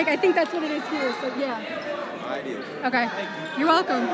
like I think that's what it is here. So yeah. Okay. You're welcome.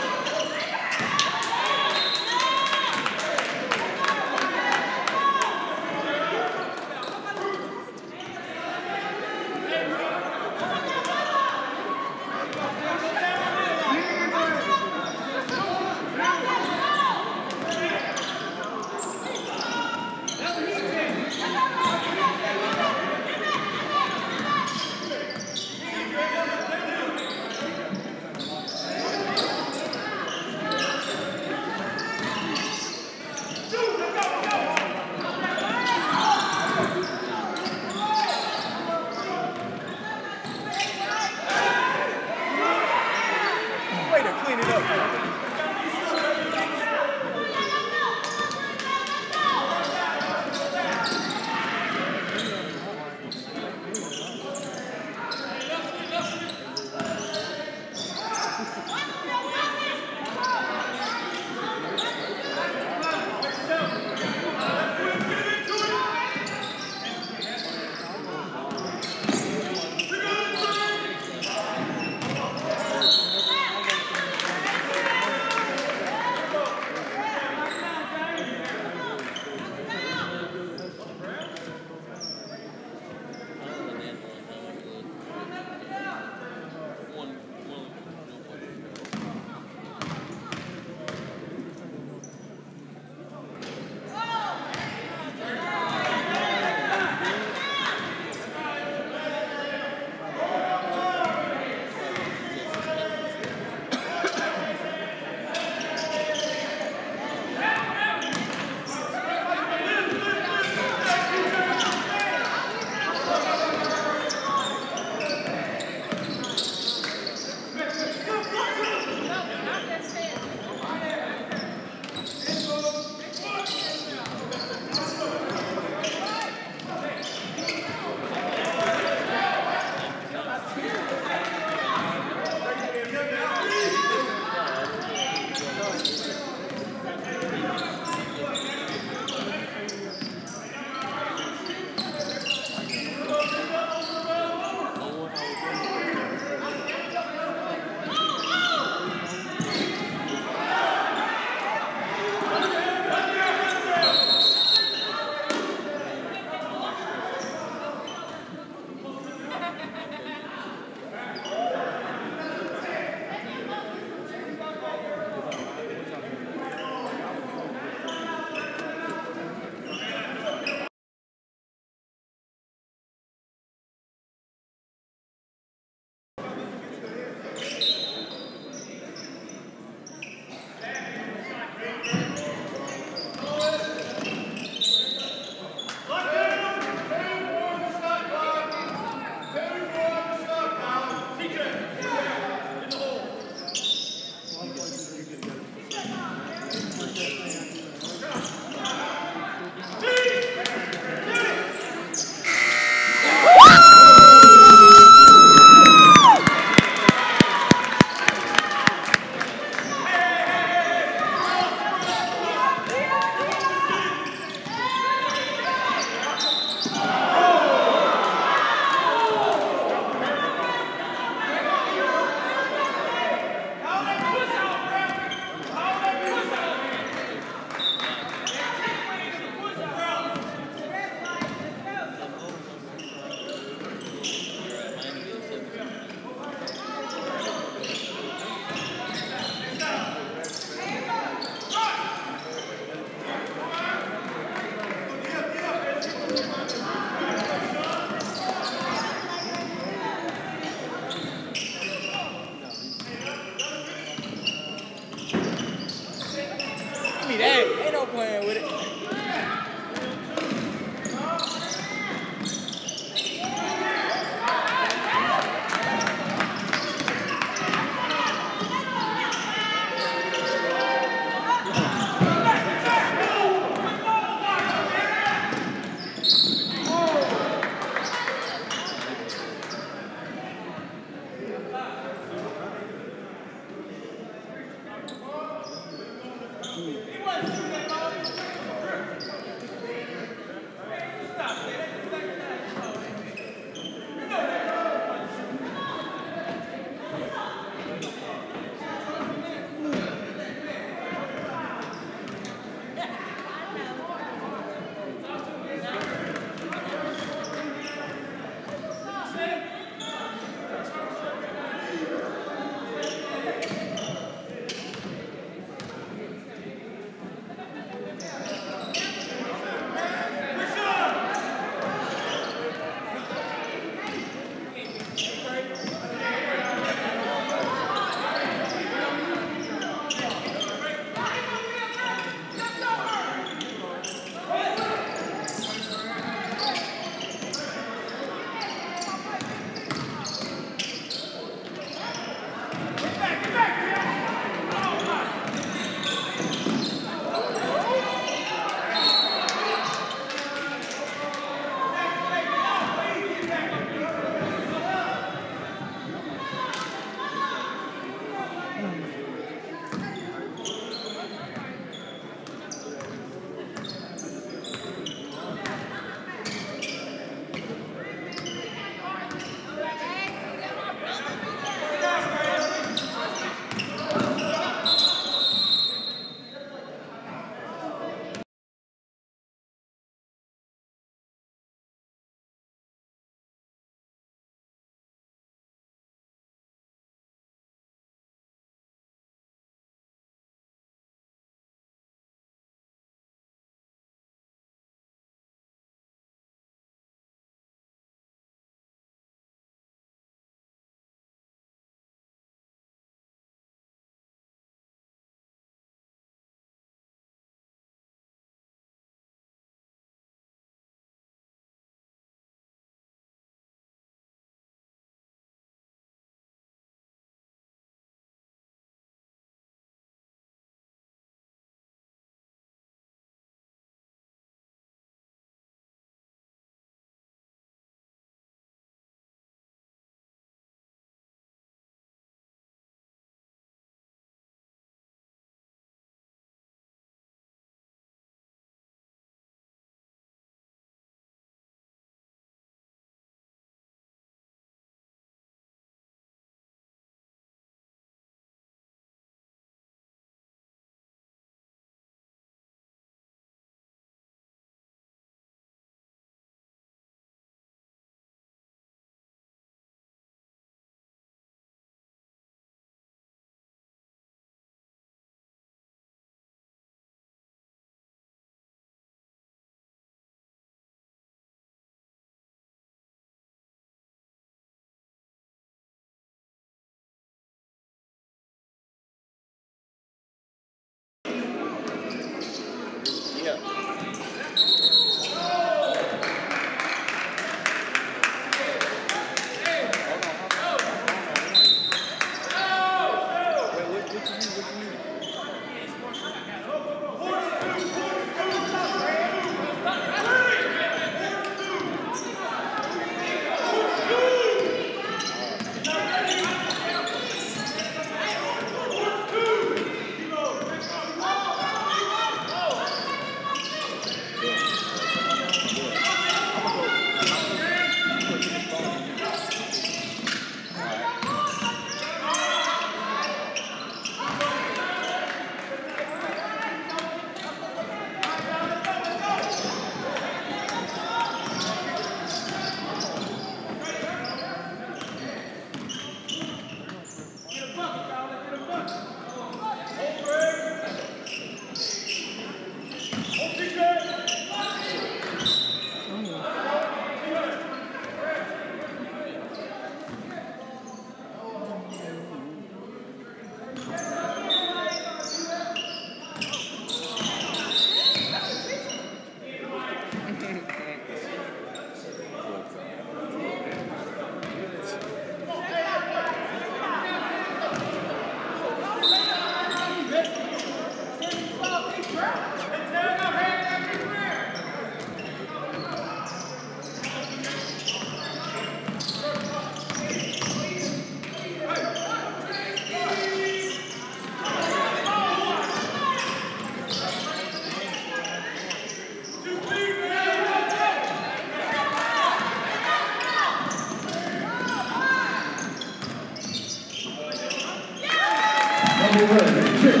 后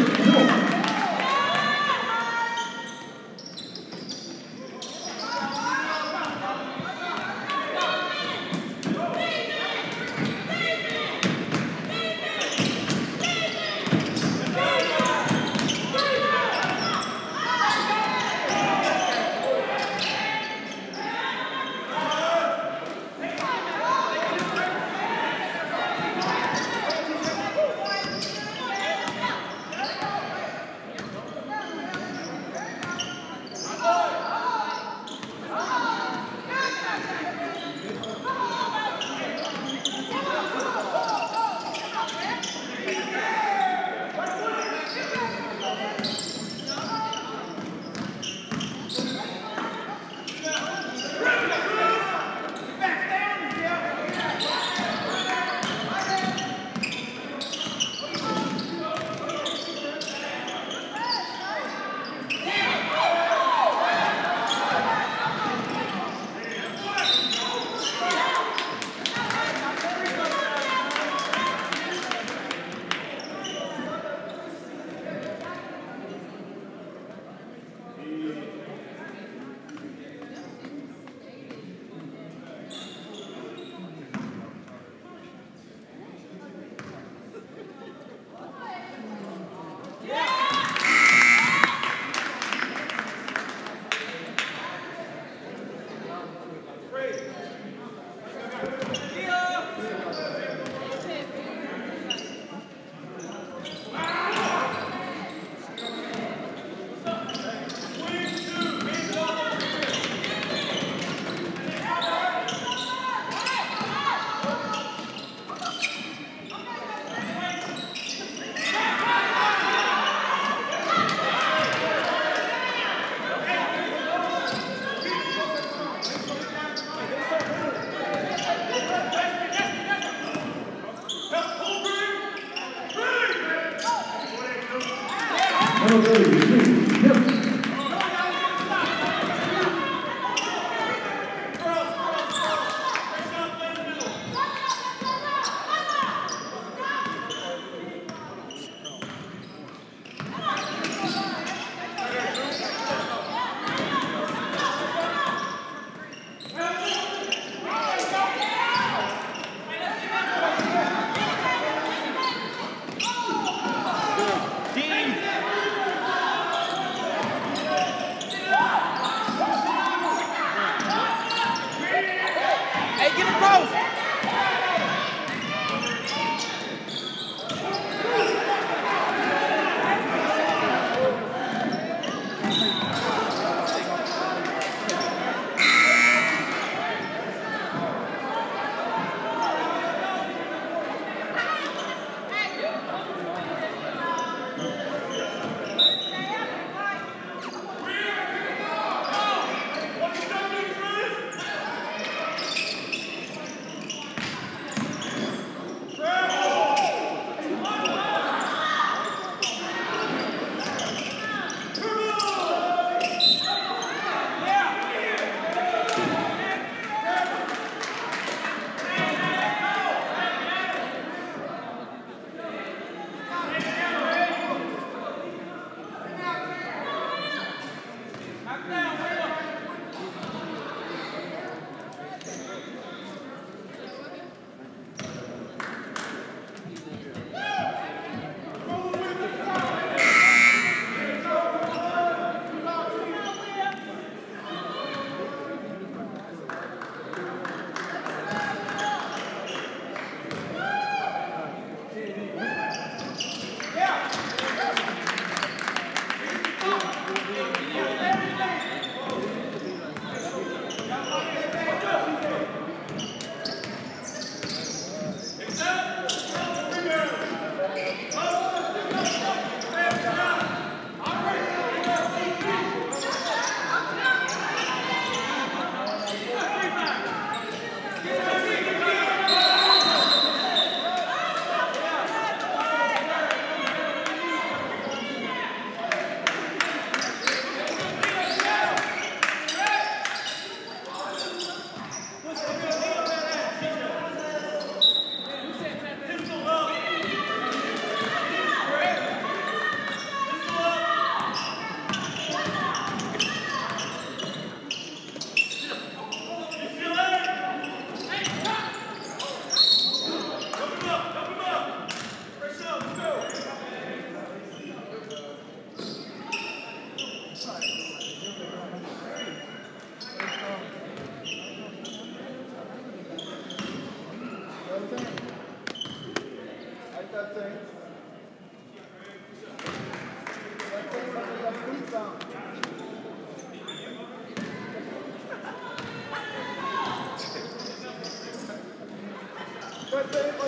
Thank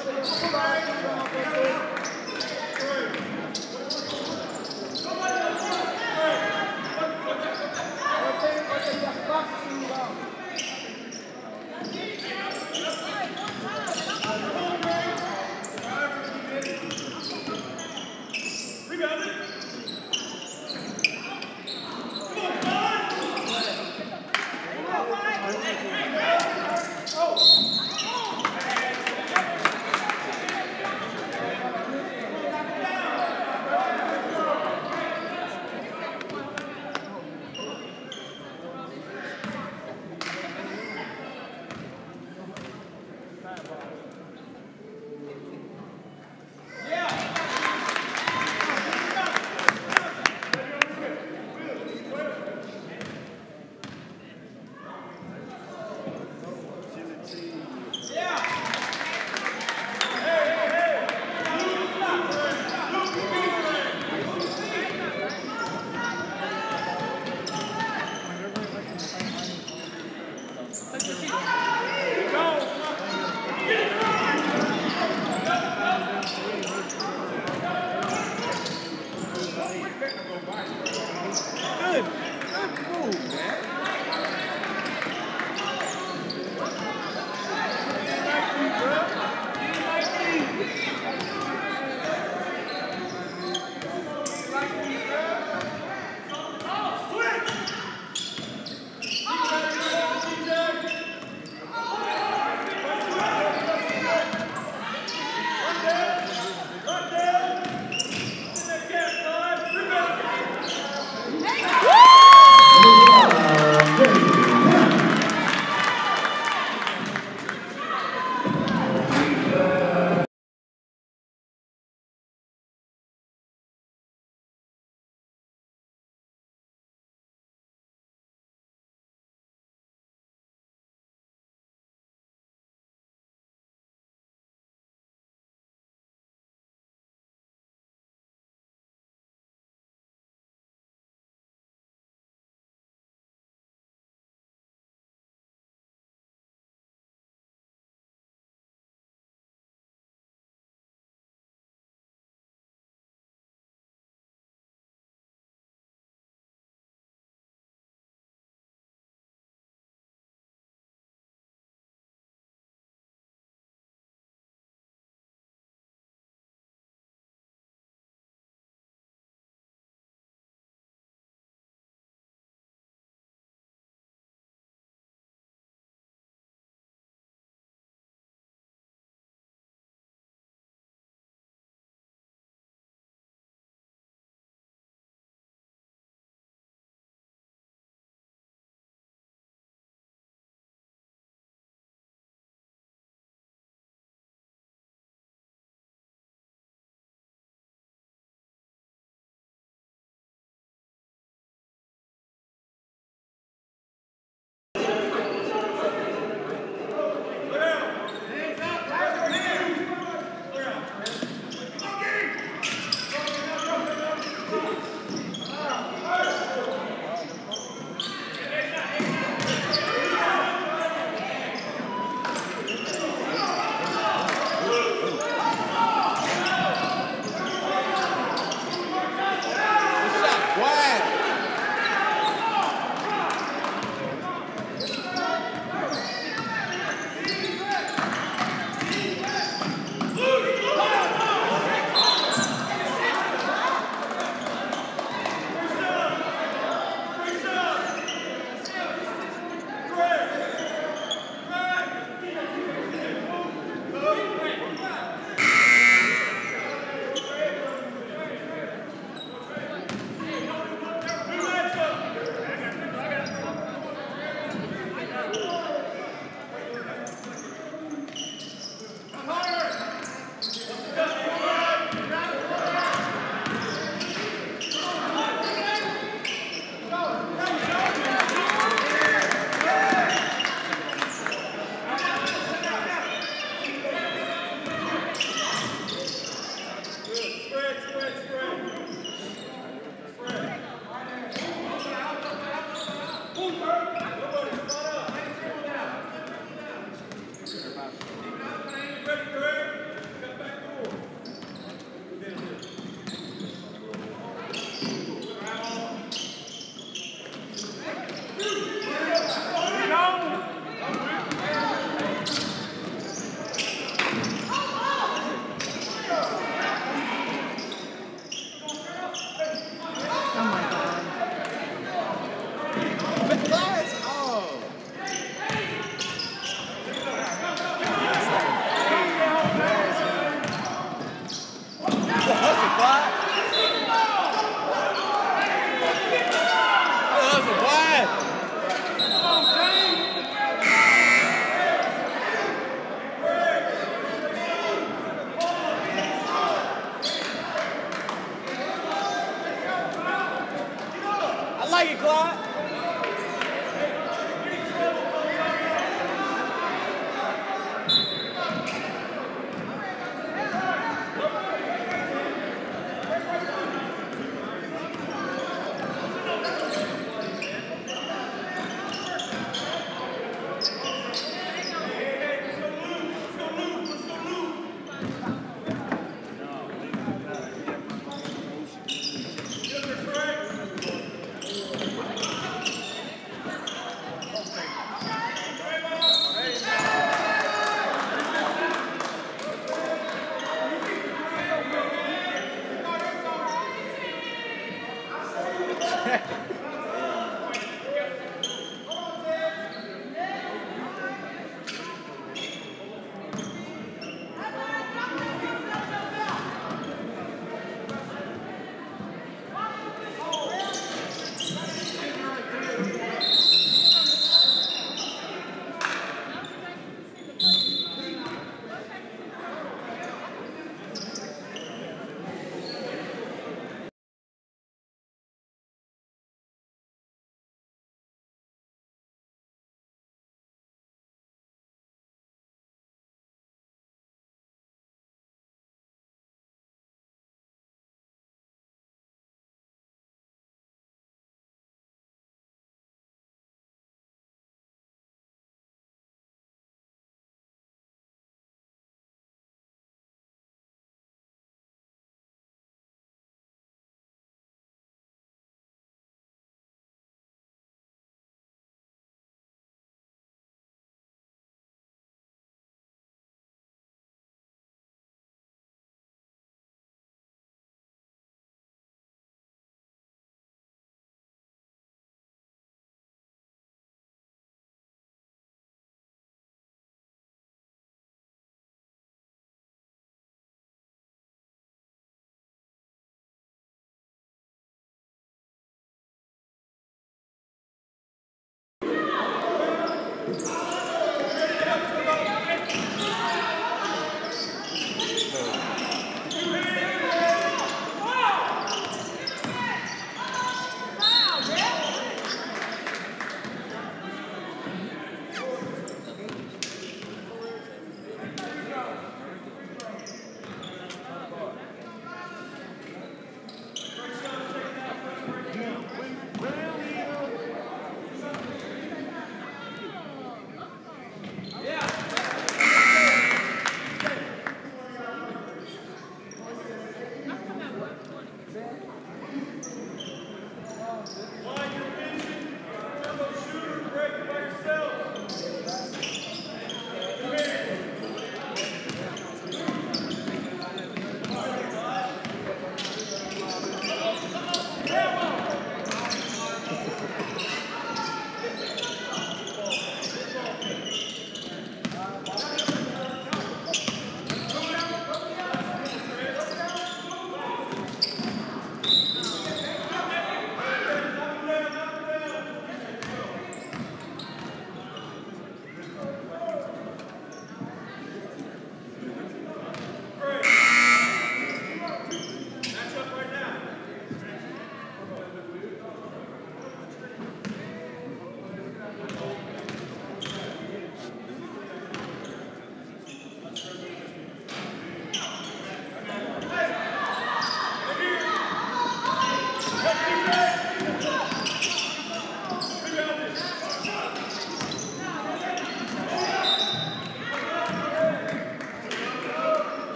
you.